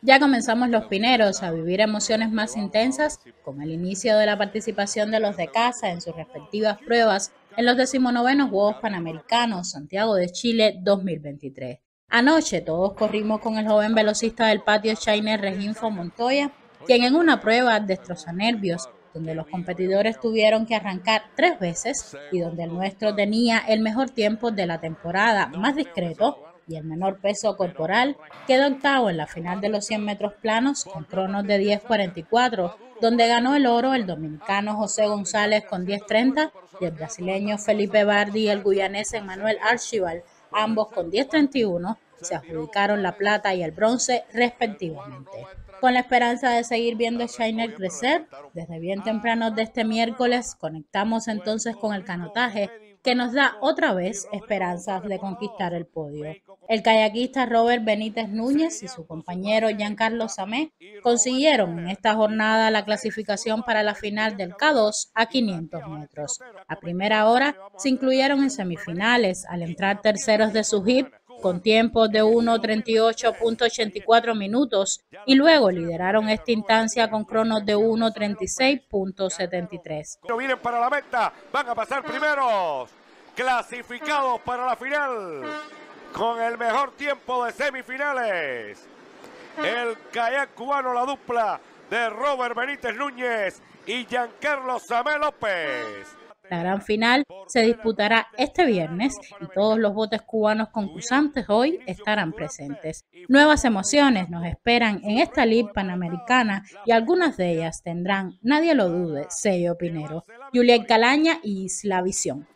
Ya comenzamos los pineros a vivir emociones más intensas con el inicio de la participación de los de casa en sus respectivas pruebas en los decimonovenos Juegos Panamericanos Santiago de Chile 2023. Anoche todos corrimos con el joven velocista del patio Shiner Reginfo Montoya, quien en una prueba destroza nervios, donde los competidores tuvieron que arrancar tres veces y donde el nuestro tenía el mejor tiempo de la temporada, más discreto, y el menor peso corporal, quedó octavo en la final de los 100 metros planos con cronos de 10.44, donde ganó el oro el dominicano José González con 10.30 y el brasileño Felipe Bardi y el guyanés Emmanuel Archival, ambos con 10.31, se adjudicaron la plata y el bronce respectivamente. Con la esperanza de seguir viendo a Shiner crecer, desde bien temprano de este miércoles conectamos entonces con el canotaje que nos da otra vez esperanzas de conquistar el podio. El kayakista Robert Benítez Núñez y su compañero Giancarlo Samé consiguieron en esta jornada la clasificación para la final del K2 a 500 metros. A primera hora se incluyeron en semifinales al entrar terceros de su hip con tiempos de 1.38.84 minutos y luego lideraron esta instancia con cronos de 1.36.73. Vienen para la meta, van a pasar primeros, clasificados para la final con el mejor tiempo de semifinales. El kayak cubano, la dupla de Robert Benítez Núñez y Giancarlo Samé López. La gran final se disputará este viernes y todos los botes cubanos concursantes hoy estarán presentes. Nuevas emociones nos esperan en esta Liga Panamericana y algunas de ellas tendrán, nadie lo dude, sello Pinero, Juliet Calaña y Isla Visión.